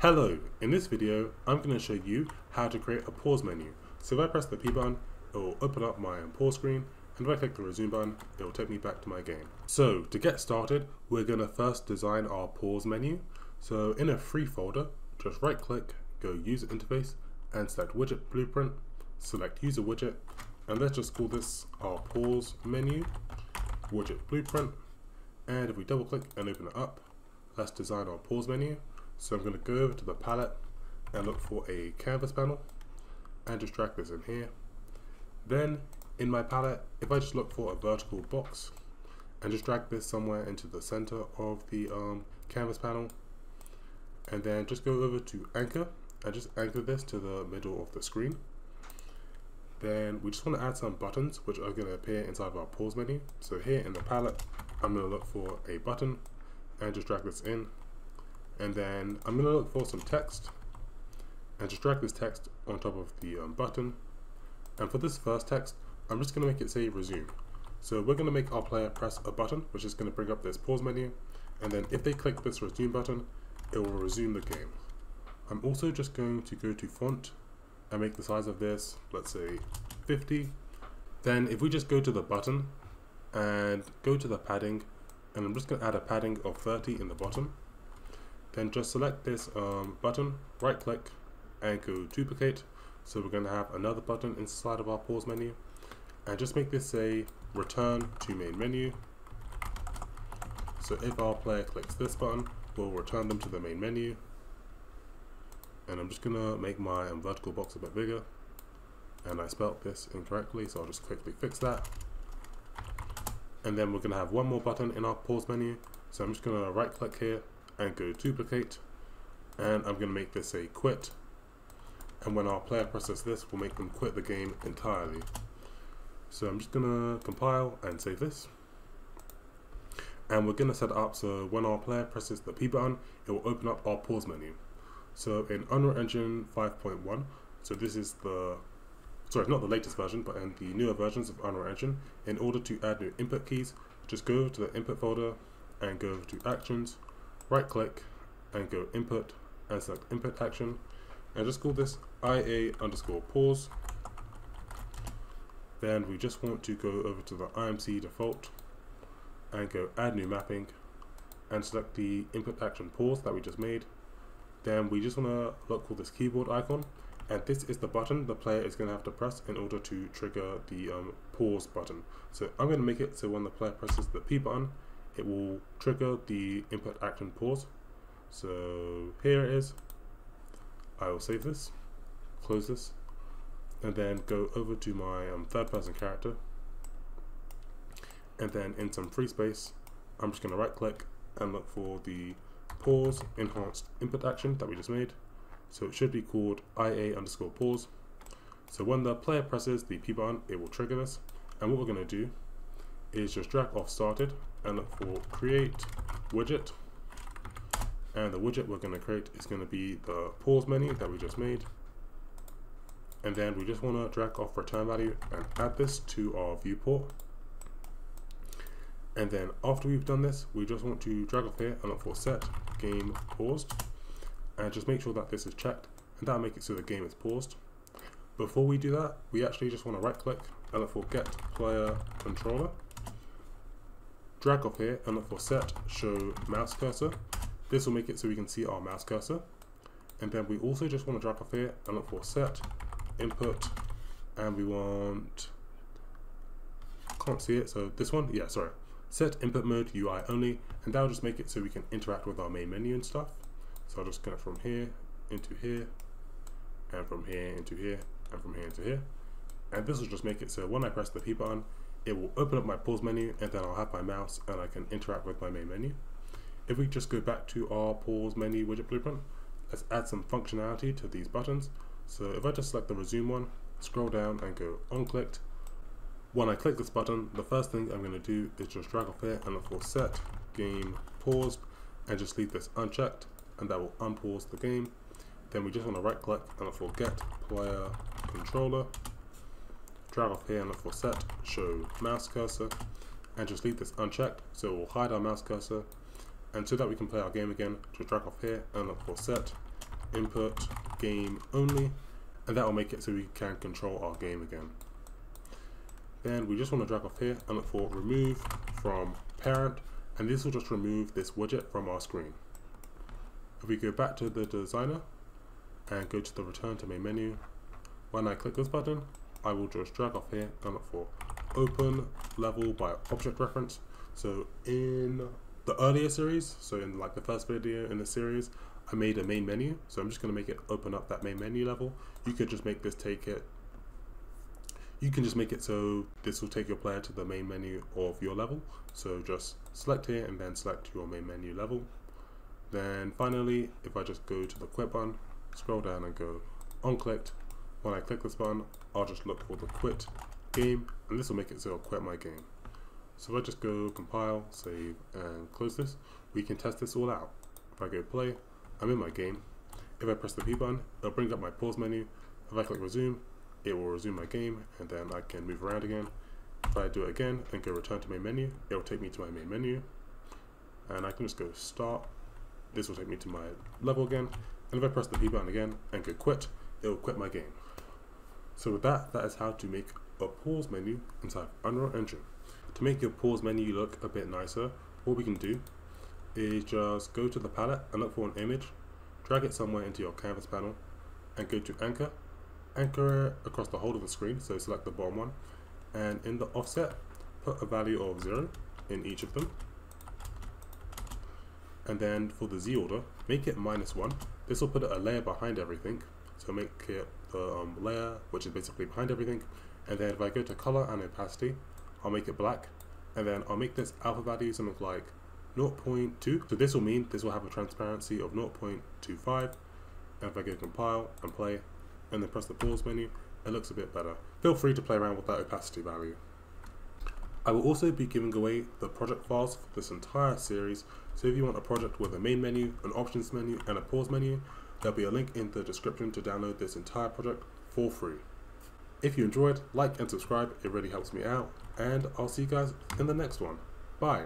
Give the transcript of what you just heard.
Hello, in this video I'm going to show you how to create a pause menu. So if I press the P button, it will open up my um, pause screen and if I click the resume button, it will take me back to my game. So to get started, we're going to first design our pause menu. So in a free folder, just right click, go user interface and select widget blueprint, select user widget and let's just call this our pause menu, widget blueprint and if we double click and open it up, let's design our pause menu. So I'm going to go over to the palette and look for a canvas panel and just drag this in here. Then in my palette, if I just look for a vertical box and just drag this somewhere into the center of the um, canvas panel and then just go over to anchor and just anchor this to the middle of the screen. Then we just want to add some buttons which are going to appear inside of our pause menu. So here in the palette, I'm going to look for a button and just drag this in and then I'm going to look for some text and just drag this text on top of the um, button. And for this first text I'm just going to make it say resume. So we're going to make our player press a button which is going to bring up this pause menu. And then if they click this resume button it will resume the game. I'm also just going to go to font and make the size of this let's say 50 then if we just go to the button and go to the padding and I'm just going to add a padding of 30 in the bottom then just select this um, button, right click and go duplicate. So we're going to have another button inside of our pause menu and just make this say return to main menu. So if our player clicks this button, we'll return them to the main menu. And I'm just going to make my um, vertical box a bit bigger. And I spelt this incorrectly, so I'll just quickly fix that. And then we're going to have one more button in our pause menu. So I'm just going to right click here and go duplicate. And I'm going to make this a quit. And when our player presses this we'll make them quit the game entirely. So I'm just going to compile and save this. And we're going to set up so when our player presses the P button it will open up our pause menu. So in Unreal Engine 5.1 so this is the sorry not the latest version but in the newer versions of Unreal Engine in order to add new input keys just go to the input folder and go to actions right click and go input and select input action and just call this IA underscore pause. Then we just want to go over to the IMC default and go add new mapping and select the input action pause that we just made. Then we just want to look for this keyboard icon and this is the button the player is going to have to press in order to trigger the um, pause button. So I'm going to make it so when the player presses the P button it will trigger the input action pause. So here it is. I will save this, close this, and then go over to my um, third person character. And then in some free space, I'm just going to right click and look for the pause enhanced input action that we just made. So it should be called IA underscore pause. So when the player presses the P button, it will trigger this. And what we're going to do is just drag off started and for create widget. And the widget we're going to create is going to be the pause menu that we just made. And then we just want to drag off return value and add this to our viewport. And then after we've done this we just want to drag off here and look for set game paused. And just make sure that this is checked and that'll make it so the game is paused. Before we do that we actually just want to right click and look for get player controller drag off here and look for set show mouse cursor. This will make it so we can see our mouse cursor. And then we also just want to drag off here and look for set input and we want can't see it so this one yeah sorry set input mode UI only and that'll just make it so we can interact with our main menu and stuff so I'll just connect from here into here and from here into here and from here into here and this will just make it so when I press the P button it will open up my pause menu and then I'll have my mouse and I can interact with my main menu. If we just go back to our pause menu widget blueprint, let's add some functionality to these buttons. So if I just select the resume one, scroll down and go on clicked, when I click this button, the first thing I'm going to do is just drag off here and look for set game paused and just leave this unchecked and that will unpause the game. Then we just want to right click and look for get player controller drag off here and look for set show mouse cursor and just leave this unchecked so it will hide our mouse cursor and so that we can play our game again just drag off here and look for set input game only, and that will make it so we can control our game again. Then we just want to drag off here and look for remove from parent, and this will just remove this widget from our screen. If we go back to the designer and go to the return to main menu, when I click this button, I will just drag off here go look for open level by object reference. So in the earlier series, so in like the first video in the series, I made a main menu. So I'm just going to make it open up that main menu level. You could just make this take it. You can just make it so this will take your player to the main menu of your level. So just select here and then select your main menu level. Then finally, if I just go to the quit button, scroll down and go on clicked, when I click this button, I'll just look for the quit game, and this will make it so I'll quit my game. So if I just go compile, save, and close this, we can test this all out. If I go play, I'm in my game. If I press the P button, it'll bring up my pause menu. If I click resume, it will resume my game, and then I can move around again. If I do it again and go return to main menu, it will take me to my main menu. And I can just go start. This will take me to my level again. And if I press the P button again and go quit, it will quit my game. So with that, that is how to make a pause menu inside Unreal Engine. To make your pause menu look a bit nicer, what we can do is just go to the palette and look for an image, drag it somewhere into your canvas panel, and go to anchor, anchor it across the whole of the screen, so select the bottom one, and in the offset, put a value of 0 in each of them. And then for the Z order, make it minus 1. This will put it a layer behind everything, so make it the um, layer, which is basically behind everything. And then if I go to color and opacity, I'll make it black. And then I'll make this alpha value something like 0.2. So this will mean this will have a transparency of 0.25. And if I go compile and play, and then press the pause menu, it looks a bit better. Feel free to play around with that opacity value. I will also be giving away the project files for this entire series, so if you want a project with a main menu, an options menu, and a pause menu, There'll be a link in the description to download this entire project for free. If you enjoyed, like and subscribe, it really helps me out, and I'll see you guys in the next one. Bye.